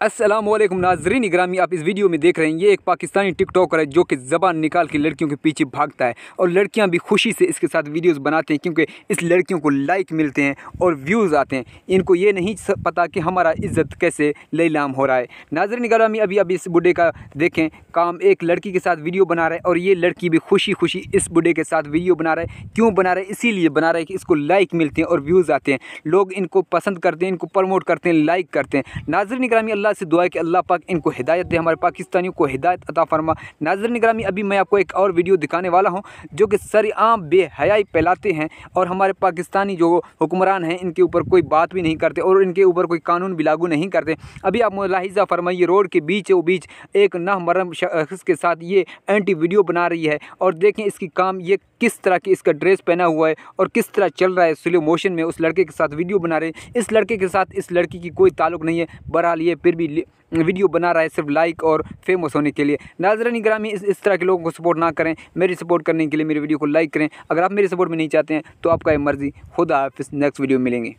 असलम नाजरीन ग्रामी आप इस वीडियो में देख रहे हैं, ये एक पाकिस्तानी टिकटॉकर है जो कि ज़बान निकाल के लड़कियों के पीछे भागता है और लड़कियाँ भी खुशी से इसके साथ वीडियोस बनाते हैं क्योंकि इस लड़कियों को लाइक मिलते हैं और व्यूज़ आते हैं। इनको ये नहीं पता कि हमारा इज़्ज़त कैसे लेलाम हो रहा है। नाजरीन ग्रामी अभी अभी इस बुढ़े का देखें, काम एक लड़की के साथ वीडियो बना रहा है और ये लड़की भी खुशी खुशी इस बुढ़े के साथ वीडियो बना रहा है। क्यों बना रहा है? इसीलिए बना रहा है कि इसको लाइक मिलते हैं और व्यूज़ आते हैं। लोग इनको पसंद करते हैं, इनको प्रमोट करते हैं लाइक करते हैं। नाजरीन ग्रामी अल्लाह से दुआ है कि अल्लाह पाक इनको हिदायत दे, हमारे पाकिस्तानियों को हिदायत अता फरमा। नाजर निगरामी अभी मैं आपको एक और वीडियो दिखाने वाला हूँ, जो कि सरेआम बेहयाई फैलाते हैं और हमारे पाकिस्तानी जो हुक्मरान हैं, इनके ऊपर कोई बात भी नहीं करते और इनके ऊपर कोई कानून भी लागू नहीं करते। अभी आप मुलाहिजा फरमाइए, रोड के बीच बीच एक मरम शख्स के साथ ये एंटी वीडियो बना रही है और देखें इसकी काम ये किस तरह की इसका ड्रेस पहना हुआ है और किस तरह चल रहा है स्लो मोशन में उस लड़के के साथ वीडियो बना रहे हैं। इस लड़के के साथ इस लड़की की कोई ताल्लुक नहीं है। बहरहाल ये फिर भी वीडियो बना रहा है सिर्फ़ लाइक और फ़ेमस होने के लिए। नाजरन ग्रामी, इस इस तरह के लोगों को सपोर्ट ना करें। मेरी सपोर्ट करने के लिए मेरी वीडियो को लाइक करें। अगर आप मेरी सपोर्ट में नहीं चाहते हैं तो आपका मर्ज़ी। खुदा हाफिज़। नेक्स्ट वीडियो मिलेंगे।